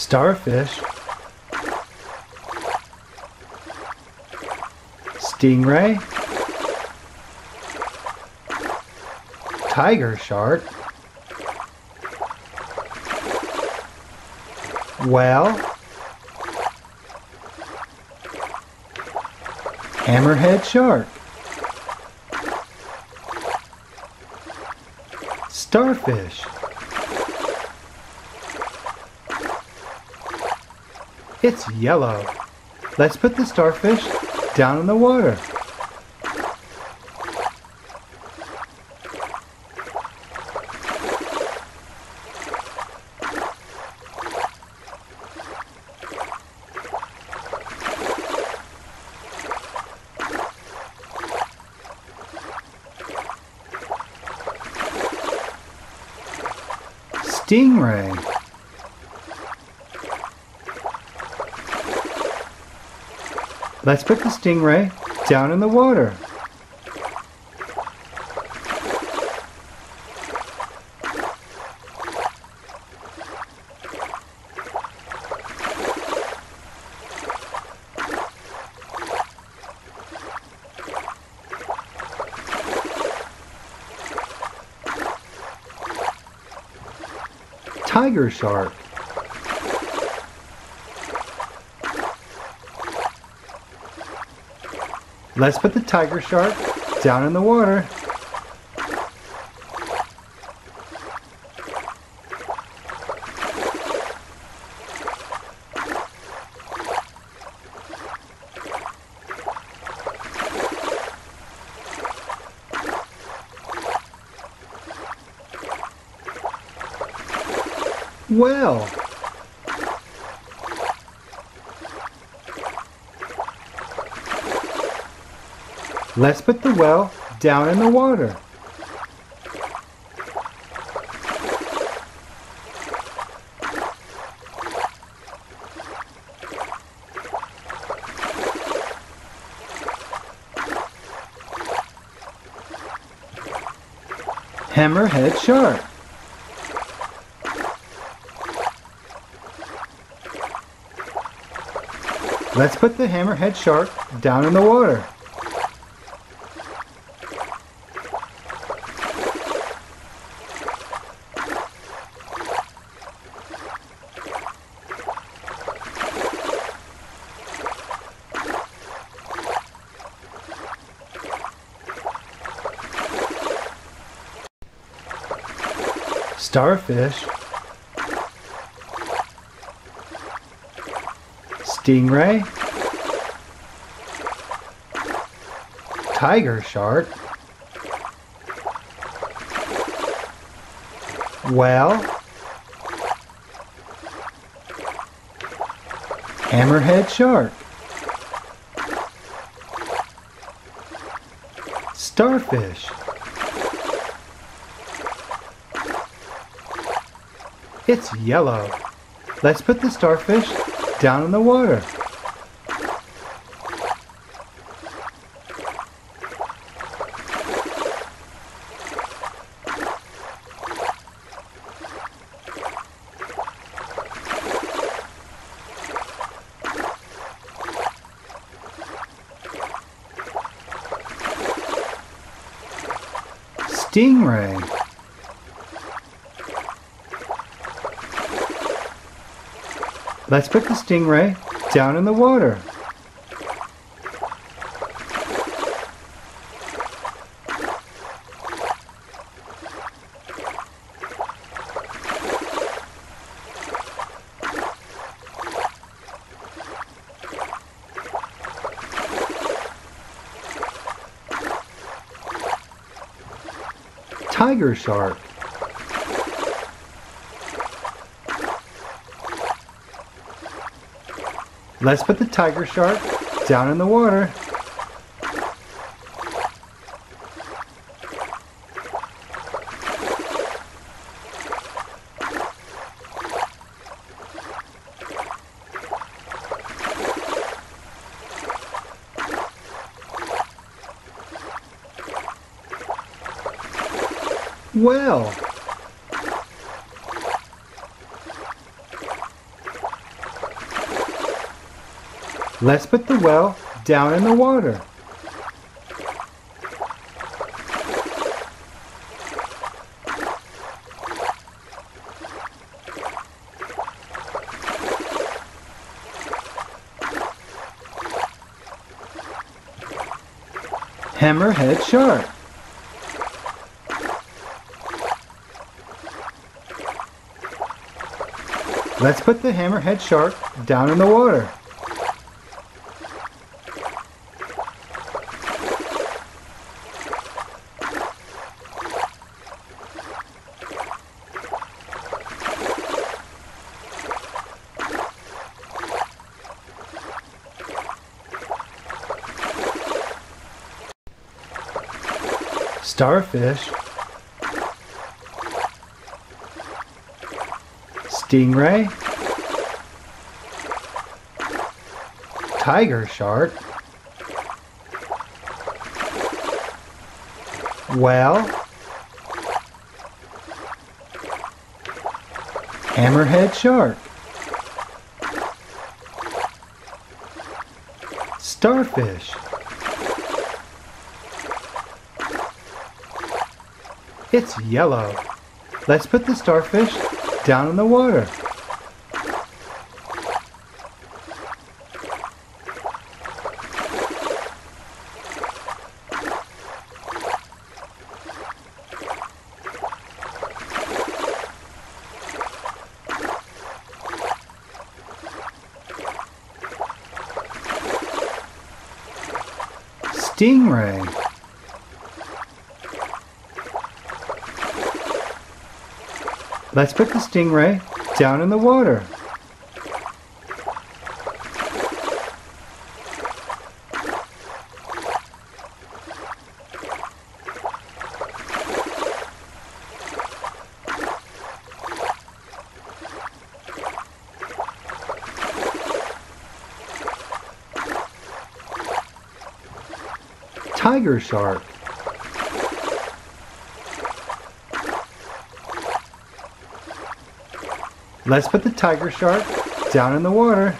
starfish, stingray, tiger shark, whale, hammerhead shark, starfish, It's yellow. Let's put the starfish down in the water. Stingray. Let's put the stingray down in the water. Tiger shark. Let's put the tiger shark down in the water. Whale, let's put the whale down in the water. Hammerhead shark. Let's put the hammerhead shark down in the water. Starfish. Stingray. Tiger shark. Whale. Hammerhead shark. Starfish. It's yellow. Let's put the starfish down in the water. Stingray. Let's put the stingray down in the water. Tiger shark. Let's put the tiger shark down in the water. Whale, Let's put the whale down in the water. Hammerhead shark. Let's put the hammerhead shark down in the water. Starfish. Stingray. Tiger shark. Whale. Hammerhead shark. Starfish. It's yellow. Let's put the starfish down in the water. Stingray. Let's put the stingray down in the water. Tiger shark. Let's put the tiger shark down in the water.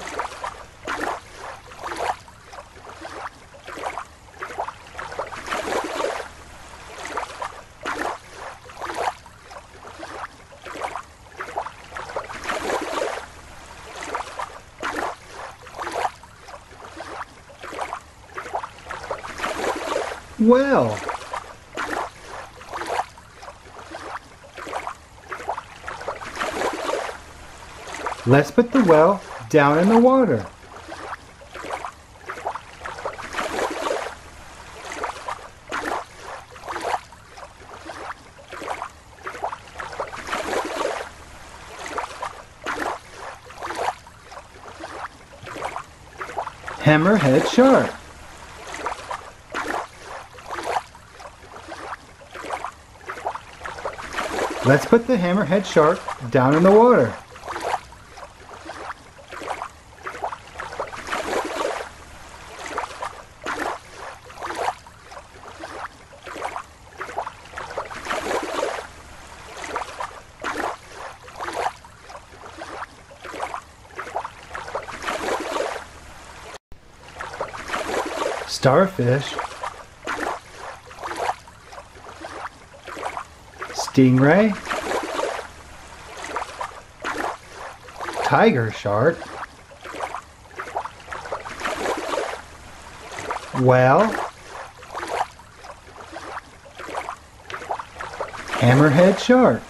Whale, let's put the whale down in the water. Hammerhead shark. Let's put the hammerhead shark down in the water. Starfish. Stingray. Tiger shark. Whale. Hammerhead shark.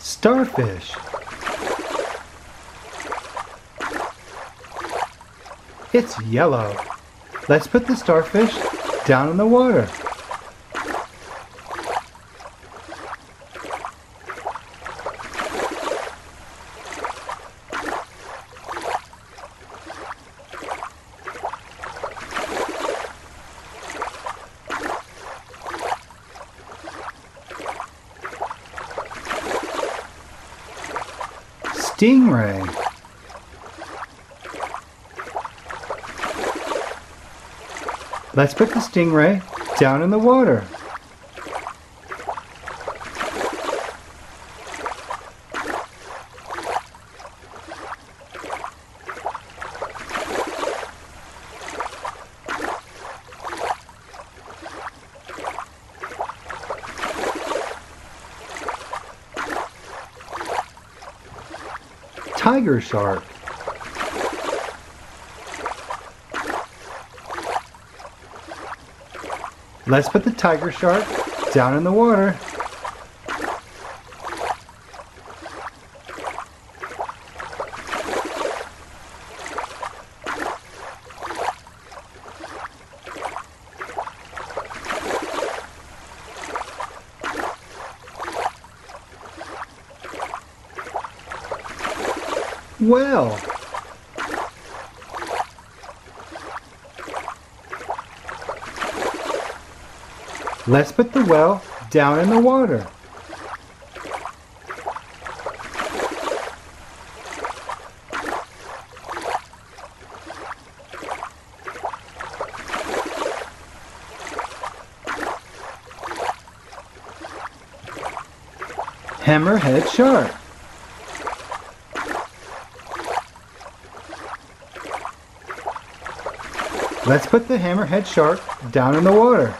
Starfish. It's yellow. Let's put the starfish down in the water. Stingray. Let's put the stingray down in the water. Tiger shark. Let's put the tiger shark down in the water. Whale, let's put the whale down in the water. Hammerhead shark. Let's put the hammerhead shark down in the water.